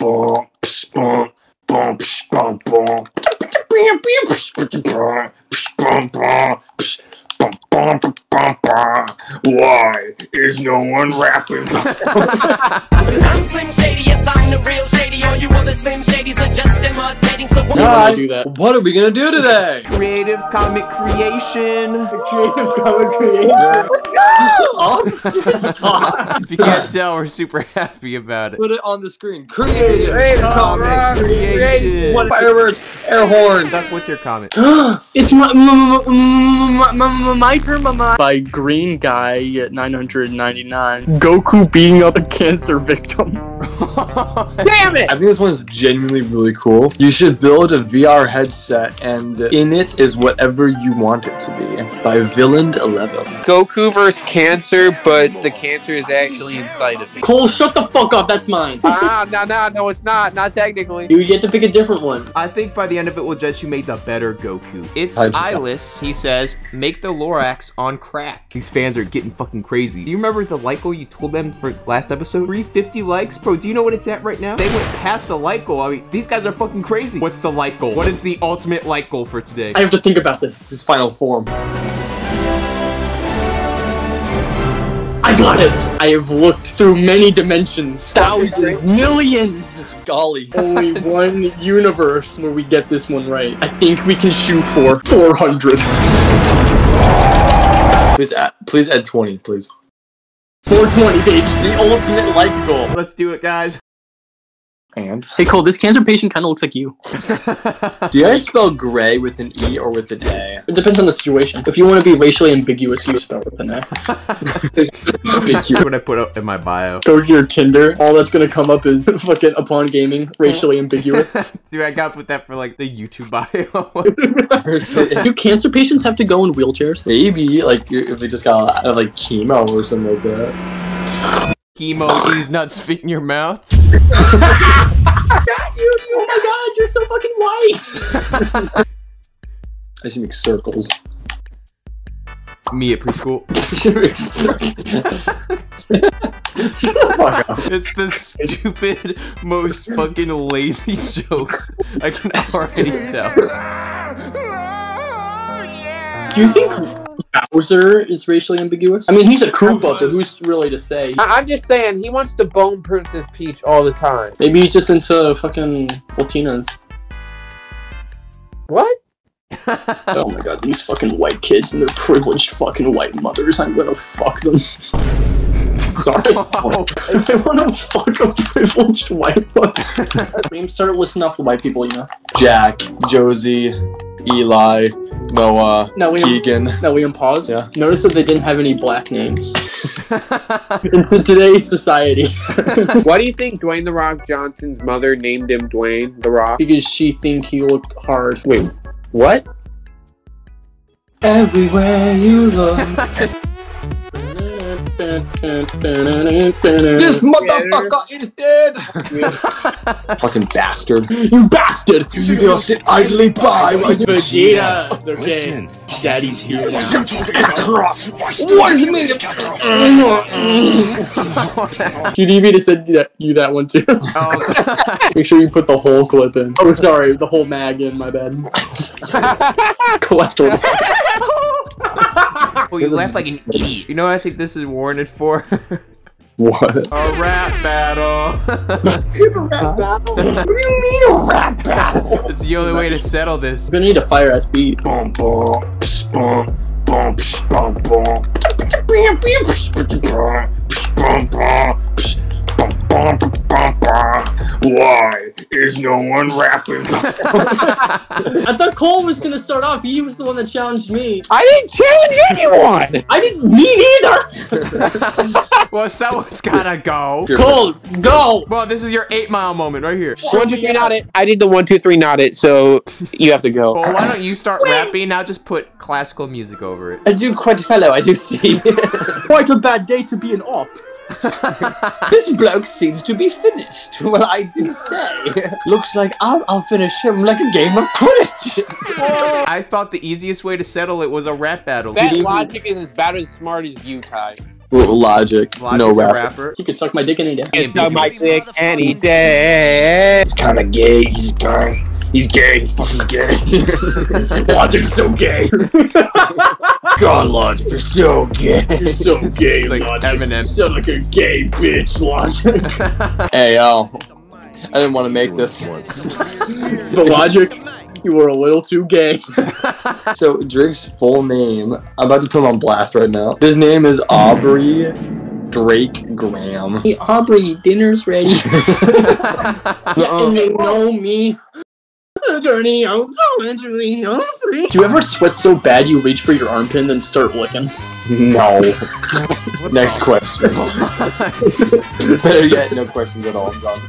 bum bum psh, bum bum psh, bum bum Bum, bum, psh, bum, bum, psh, bum, bum, bum, bum, bum. Why is no one rapping? I'm Slim Shady, yes, I'm the real Shady. All you other Slim Shadys are just imitating. So what? I do that. What are we gonna do today? Creative comic creation. Creative comic creation. Stop! Stop! If you can't tell, we're super happy about it. Put it on the screen. Creative, Comic creation. What fireworks, air horns. Duck, what's your comment? it's my my, my, my, my turn, my By Green Guy 999. Goku beating up a cancer victim. Damn it! I think this one is genuinely really cool. You should build a VR headset, and in it is whatever you want it to be. By Villain 11. Goku versus cancer, but the cancer is actually inside of me. Cole, shut the fuck up. That's mine. ah, no, no, no, it's not. Not technically. You get to pick a different one. I think by the end of it, we'll judge who made the better Goku. It's I Eyeless. He says, make the Lorax on crack. These fans are getting fucking crazy. Do you remember the like goal you told them for last episode? 350 likes? Bro, do you know what it's at right now? They went past the like goal. I mean, these guys are fucking crazy. What's the like goal? What is the ultimate like goal for today? I have to think about this. This is final form. I got it! I have looked through many dimensions, thousands, millions! Golly, only one universe where we get this one right. I think we can shoot for 400. Please add, please add 20, please. 420, baby! The ultimate like goal! Let's do it, guys. And? Hey Cole, this cancer patient kind of looks like you. Do you guys spell gray with an E or with an A? It depends on the situation. If you want to be racially ambiguous, you spell with an A. What I put up in my bio. Go to your Tinder. All that's gonna come up is fucking Ippon gaming, racially ambiguous. Dude, I gotta put that for like the YouTube bio. Do cancer patients have to go in wheelchairs? Maybe, like if they just got uh, like chemo or something like that. Chemo, these nuts fit in your mouth. Got! Oh my god, you're so fucking white! I should make circles. Me at preschool. I should make circles. Shut the fuck up. It's the stupid, most fucking lazy jokes I can already tell. Do you think Bowser is racially ambiguous? I mean, he's a Koopa, so who's really to say? I- I'm just saying, he wants to bone Princess Peach all the time. Maybe he's just into fucking Latinas. What? Oh my god, these fucking white kids and their privileged fucking white mothers. I'm gonna fuck them. Sorry. I wanna fuck a privileged white mother. We start listing off the white people, you know. Jack, Josie, Eli, Noah, No, we Keegan. no, we pause. Yeah. Notice that they didn't have any black names. It's in today's society Why do you think Dwayne The Rock Johnson's mother named him Dwayne The Rock? because she think he looked hard. Wait, what? Everywhere you look. This motherfucker is dead! Fucking bastard. You bastard! You just sit idly by while you Vegeta, it's okay. Daddy's here now. What does it mean? You need me to send you that, you that one too. Oh. Make sure you put the whole clip in. Oh, sorry, the whole mag in. My bad. Cholesterol. Oh, you laugh like an idiot. You know what I think this is warranted for? What? A rap battle. What do you mean a rap battle? it's the only way to settle this. We're gonna need a fire ass beat. Bum bum psh, bum bum psh, Why is no one rapping? I thought Cole was gonna start off. He was the one that challenged me. I didn't challenge anyone! I didn't. Me neither. Well, someone's gotta go. Cole, go. Well, this is your eight mile moment right here. One, two, three, not it. I did the one, two, three, not it, so you have to go. Well, why don't you start rapping? Now just put classical music over it. I do quite a fellow. I do see. quite a bad day to be an op. This bloke seems to be finished. Well, I do say. Looks like I'll, I'll finish him like a game of Quidditch. I thought the easiest way to settle it was a rap battle. That logic is as bad as smart as you, Ty. Logic. Logic's no a rapper. rapper. You could suck my dick any day. It's not my dick any day. He's kind of gay. He's gay. He's gay. He's fucking gay. Logic's so gay. God, Logic, you're so gay. You're so gay, It's like Logic. Eminem. Sound like a gay bitch, Logic. Hey yo, I didn't want to make this. One. The logic, you were a little too gay. so Drake's full name, I'm about to put him on blast right now. His name is Aubrey Drake Graham. Hey Aubrey, dinner's ready. Uh-uh. and they know me. Attorney, I'm coming, Do you ever sweat so bad you reach for your armpit and then start licking? No. Next question. Better yet, no questions at all. I'm done.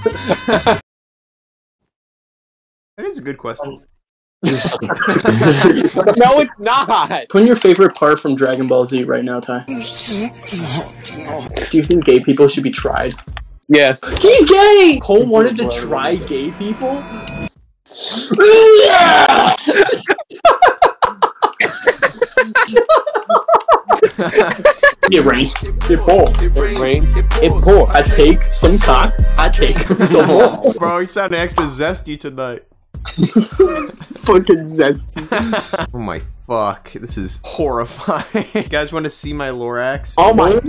That is a good question. Oh. No, it's not. Put in your favorite part from Dragon Ball Z right now, Ty. Do you think gay people should be tried? Yes. He's gay! Cole wanted to try gay people? It rains. It pours. It rains. It pours. I take some cock. I take some more. Bro, you sounded extra zesty tonight. Fucking zesty. Oh my fuck. This is horrifying. you guys want to see my Lorax? Oh my.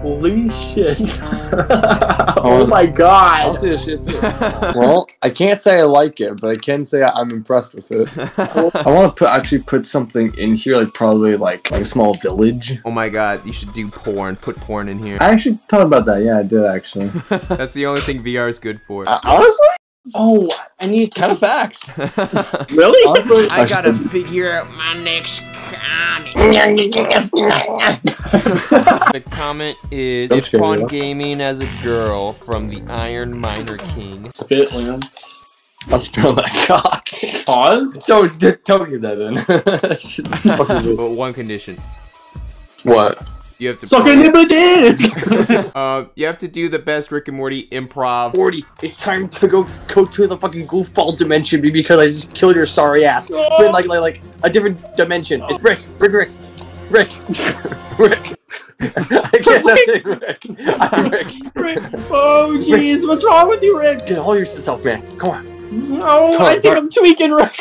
Holy shit. oh my god. I'll see the shit too. Well, I can't say I like it, but I can say I'm impressed with it. I want to put actually put something in here, like probably like, like a small village. oh my god, you should do porn. Put porn in here. I actually thought about that. Yeah, I did actually. That's the only thing VR is good for. Uh, honestly, Oh, I need kind of facts. Really? Honestly, I gotta figure out my next comment. the comment is Don't if Pawn? Gaming as a girl from the Iron Miner King. Spit, Liam. I'll spill that cock. Pause? Don't d- don't get that in. Shit's fucking weird. But one condition. what? You have to Sucking him a uh, you have to do the best Rick and Morty improv. Morty, it's time to go go to the fucking goofball dimension because I just killed your sorry ass. But like like like a different dimension. It's Rick, Rick, Rick, Rick, Rick. I can't stop saying Rick. I'm Rick. oh, jeez, what's wrong with you, Rick? Get all yourself, man. Come on. No, Come I think I'm tweaking, Rick.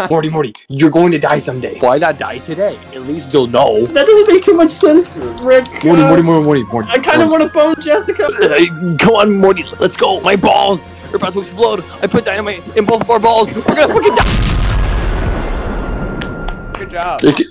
Morty, Morty, you're going to die someday. Why not die today? At least you'll know. That doesn't make too much sense, Rick. Morty, Uh, Morty, Morty, Morty, Morty. I kind of want to bone Jessica. Uh, come on, Morty, let's go. My balls are about to explode. I put dynamite in both of our balls. We're gonna fucking die. Good job. It, could-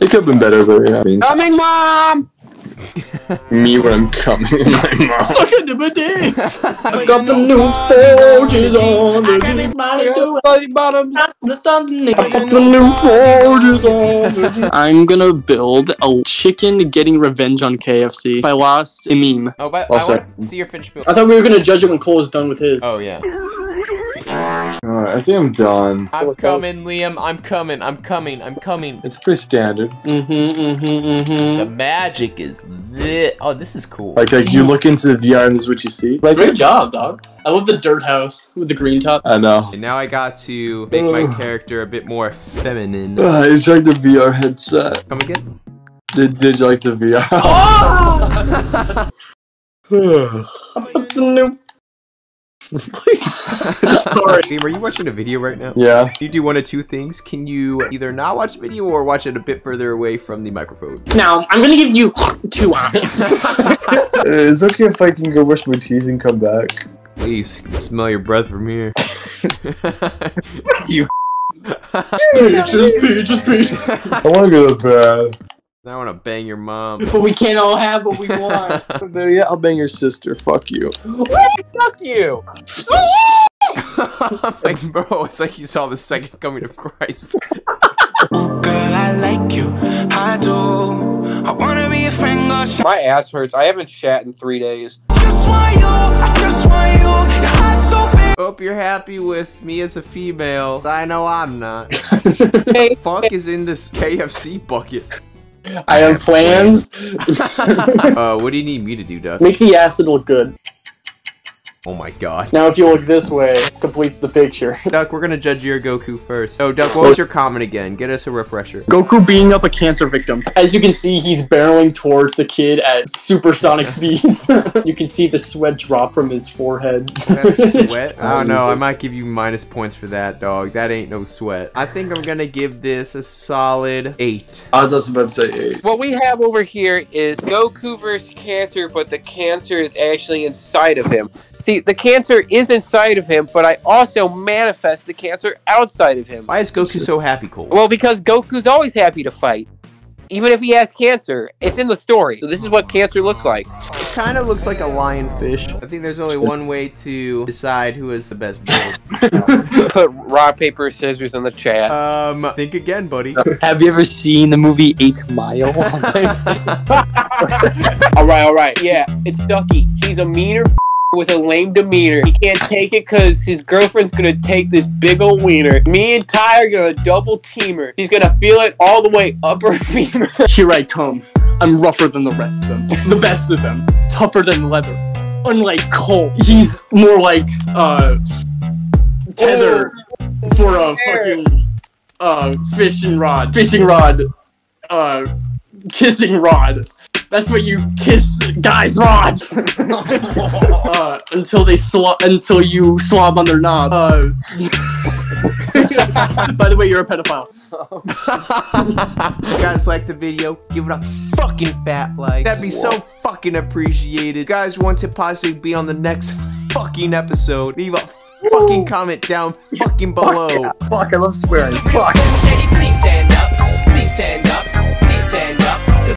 it could have been better, but yeah. I mean, Coming, mom. me when I'm coming in my mouth. Sucking him a dick. I got the new forges on. The Bottom. the new forges on. I'm gonna build a chicken getting revenge on KFC. If I lost, a meme. Oh, but Also- I want to see your finished build. I thought we were gonna judge it when Cole was done with his. Oh yeah. Alright, I think I'm done. I'm coming, Liam. I'm coming. I'm coming. I'm coming. It's pretty standard. Mm-hmm, mm-hmm, mm-hmm. The magic is lit. Oh, this is cool. Like, like you look into the VR and this is what you see. Like, great job, dog. I love the dirt house with the green top. I know. And now I got to make my character a bit more feminine. Uh, it's like the VR headset. Come again? Did, did you like the VR? The new. Sorry. Game, are you watching a video right now? yeah. Can you do one of two things? Can you either not watch the video or watch it a bit further away from the microphone? Now, I'm gonna give you two options. Uh, It's okay if I can go brush my teeth and come back. Please, I can smell your breath from here. You. just pee, just pee. I want to go to bed. I want to bang your mom. But we can't all have what we want. Better I'll bang your sister. Fuck you. Fuck you. like, bro, it's like you saw the second coming of Christ. Girl, I like you, I do. I wanna be a friend, My ass hurts. I haven't shat in three days. Just want you, I just want you. Your heart's so big. Hope you're happy with me as a female. I know I'm not. Hey, Fuck is in this KFC bucket. I have plans. Uh, what do you need me to do, Duck? Make the acid look good. Oh my god. Now, if you look this way, completes the picture. Duck, we're gonna judge your Goku first. So, Duck, what was your comment again? Get us a refresher. Goku being up a cancer victim. As you can see, he's barreling towards the kid at supersonic speeds. you can see the sweat drop from his forehead. That's sweat. I don't know. I might give you minus points for that, dog. That ain't no sweat. I think I'm gonna give this a solid eight. I was also about to say eight. What we have over here is Goku versus cancer, but the cancer is actually inside of him. See, the cancer is inside of him, but I also manifest the cancer outside of him. Why is Goku so happy, Cole? Well, because Goku's always happy to fight. Even if he has cancer, it's in the story. So this is what cancer looks like. It kind of looks like a lionfish. I think there's only one way to decide who is the best build. Put rock, paper, scissors in the chat. Um, think again, buddy. Have you ever seen the movie Eight Mile? all right, all right. Yeah, it's Ducky. He's a meaner with a lame demeanor. He can't take it because his girlfriend's gonna take this big old wiener. Me and Ty are gonna double team her. She's gonna feel it all the way up her femur. Here I come. I'm rougher than the rest of them. The best of them. Tougher than leather. Unlike Cole, he's more like uh tether for a fucking uh fishing rod. Fishing rod. Uh kissing rod. That's what you kiss guys' rods. uh, until they slob until you slob on their knob. Uh, by the way, you're a pedophile. you guys like the video, give it a fucking fat like. That'd be so fucking appreciated. Guys want to possibly be on the next fucking episode. Leave a fucking comment down fucking below. Fuck, I love swearing. Fuck.